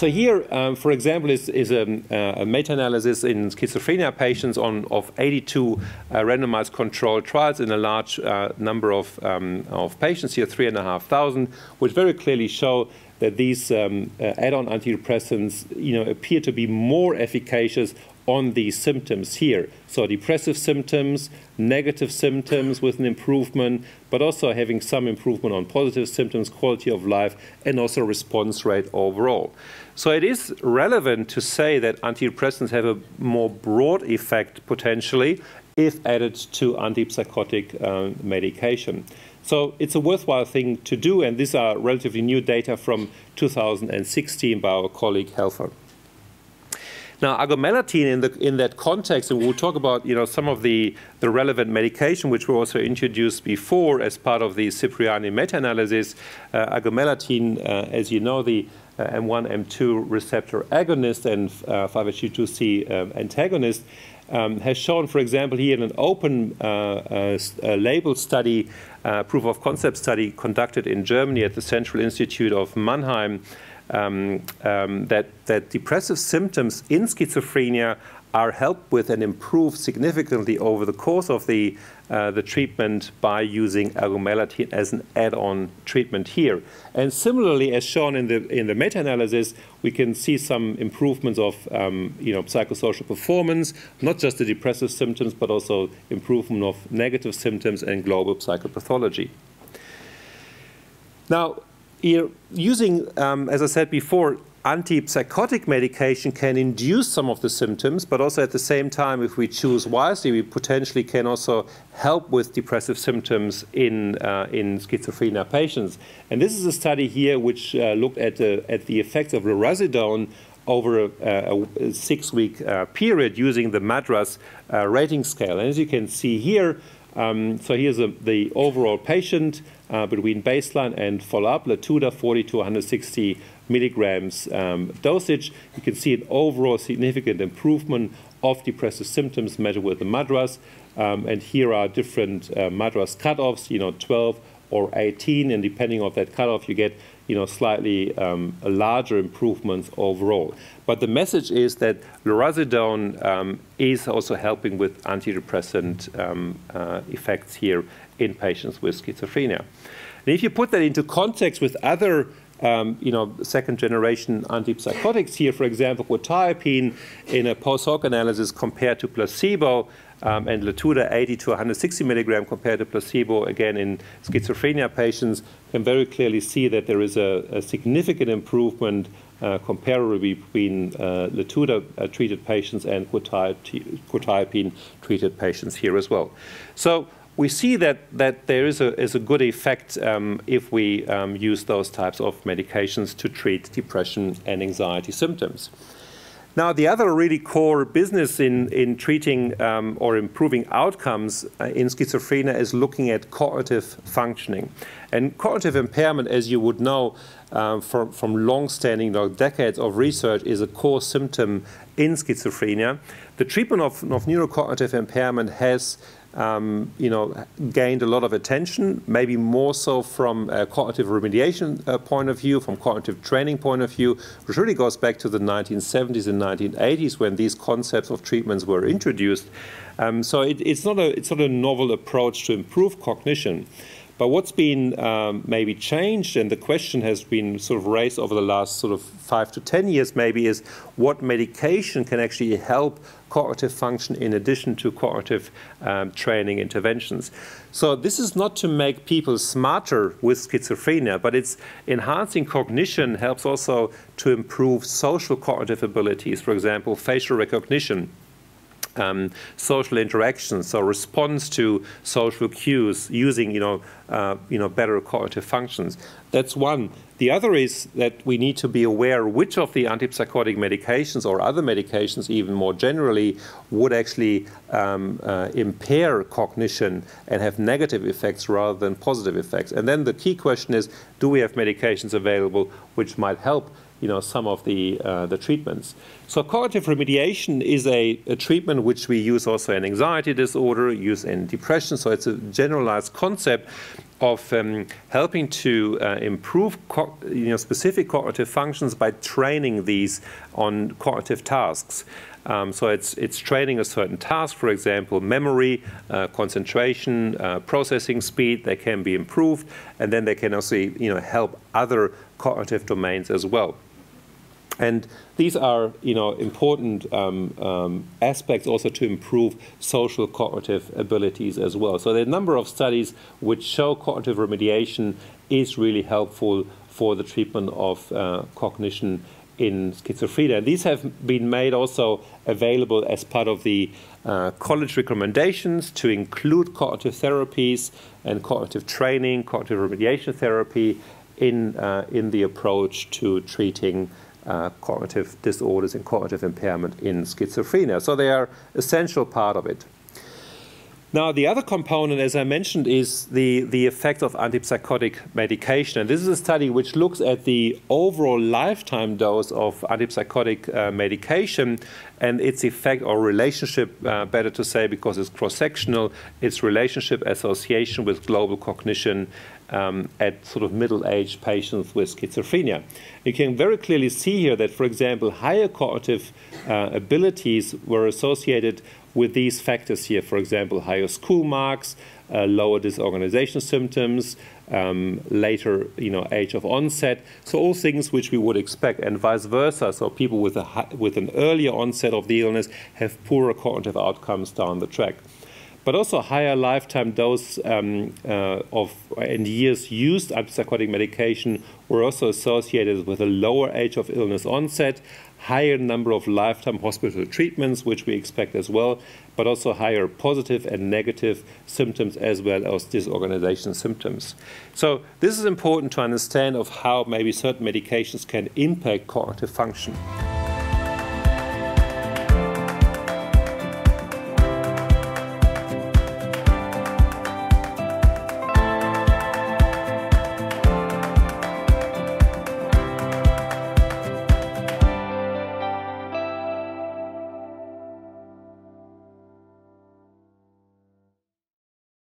So here, um, for example, is, is a, a meta-analysis in schizophrenia patients on of 82 uh, randomized controlled trials in a large uh, number of, um, of patients here, three and a half thousand, which very clearly show that these um, uh, add-on antidepressants, you know, appear to be more efficacious on these symptoms here. So depressive symptoms, negative symptoms with an improvement, but also having some improvement on positive symptoms, quality of life, and also response rate overall. So it is relevant to say that antidepressants have a more broad effect potentially if added to antipsychotic uh, medication. So it's a worthwhile thing to do, and these are relatively new data from 2016 by our colleague Helfer. Now, agomelatine in, the, in that context, and we'll talk about you know, some of the, the relevant medication which were also introduced before as part of the Cipriani meta-analysis. Uh, agomelatine, uh, as you know, the uh, M1, M2 receptor agonist and uh, 5-HT2C um, antagonist, um, has shown, for example, here in an open uh, uh, uh label study, uh, proof of concept study conducted in Germany at the Central Institute of Mannheim, um, um, that, that depressive symptoms in schizophrenia are helped with and improved significantly over the course of the, uh, the treatment by using agomelatine as an add-on treatment here. And similarly, as shown in the, in the meta-analysis, we can see some improvements of um, you know, psychosocial performance, not just the depressive symptoms, but also improvement of negative symptoms and global psychopathology. Now, using, um, as I said before, antipsychotic medication can induce some of the symptoms, but also at the same time, if we choose wisely, we potentially can also help with depressive symptoms in, uh, in schizophrenia patients. And this is a study here which uh, looked at the, at the effects of lurasidone over a, a, six-week uh, period using the MADRS uh, rating scale. And as you can see here, um, so here's a, the overall patient uh, between baseline and follow-up, Latuda 40 to 160 milligrams um, dosage. You can see an overall significant improvement of depressive symptoms measured with the MADRS. Um, and here are different uh, MADRS cutoffs, you know, 12 or 18, and depending on that cutoff, you get you know, slightly um, larger improvements overall. But the message is that lurasidone um, is also helping with antidepressant um, uh, effects here in patients with schizophrenia. And if you put that into context with other um, you know, second generation antipsychotics here, for example, quetiapine in a post hoc analysis compared to placebo, um, and Latuda 80 to 160 milligram compared to placebo, again in schizophrenia patients, can very clearly see that there is a, a significant improvement uh, comparably between uh, Latuda uh, treated patients and quetiapine treated patients here as well. So we see that, that there is a, is a good effect um, if we um, use those types of medications to treat depression and anxiety symptoms. Now, the other really core business in, in treating um, or improving outcomes uh, in schizophrenia is looking at cognitive functioning. And cognitive impairment, as you would know um, from, from long-standing know, decades of research, is a core symptom in schizophrenia. The treatment of, of neurocognitive impairment has um, you know, gained a lot of attention, maybe more so from a cognitive remediation uh, point of view, from cognitive training point of view, which really goes back to the 1970s and 1980s when these concepts of treatments were introduced. Um, so it, it's, not a, it's not a novel approach to improve cognition. But what's been um, maybe changed, and the question has been sort of raised over the last sort of five to ten years, maybe, is what medication can actually help cognitive function in addition to cognitive um, training interventions. So this is not to make people smarter with schizophrenia, but it's enhancing cognition helps also to improve social cognitive abilities, for example, facial recognition um, social interactions, so response to social cues using you know, uh, you know, better cognitive functions. That's one. The other is that we need to be aware which of the antipsychotic medications or other medications, even more generally, would actually um, uh, impair cognition and have negative effects rather than positive effects. And then the key question is do we have medications available which might help you know, some of the, uh, the treatments. So cognitive remediation is a, a, treatment which we use also in anxiety disorder, use in depression. So it's a generalized concept of um, helping to uh, improve you know, specific cognitive functions by training these on cognitive tasks. Um, so it's, it's training a certain task, for example, memory, uh, concentration, uh, processing speed, they can be improved, and then they can also you know, help other cognitive domains as well. And these are, you know, important um, um, aspects also to improve social cognitive abilities as well. So there are a number of studies which show cognitive remediation is really helpful for the treatment of uh, cognition in schizophrenia. And these have been made also available as part of the uh, college recommendations to include cognitive therapies and cognitive training, cognitive remediation therapy in, uh, in the approach to treating uh, cognitive disorders and cognitive impairment in schizophrenia. So they are essential part of it. Now, the other component, as I mentioned, is the, the effect of antipsychotic medication. And this is a study which looks at the overall lifetime dose of antipsychotic uh, medication and its effect or relationship, uh, better to say, because it's cross sectional, its relationship association with global cognition um, at sort of middle aged patients with schizophrenia. You can very clearly see here that, for example, higher cognitive uh, abilities were associated with these factors here, for example, higher school marks, uh, lower disorganization symptoms, um, later you know, age of onset. So all things which we would expect, and vice versa. So people with, a, with an earlier onset of the illness have poorer cognitive outcomes down the track. But also higher lifetime dose um, uh, of in years used antipsychotic medication were also associated with a lower age of illness onset, higher number of lifetime hospital treatments, which we expect as well, but also higher positive and negative symptoms as well as disorganization symptoms. So this is important to understand of how maybe certain medications can impact cognitive function.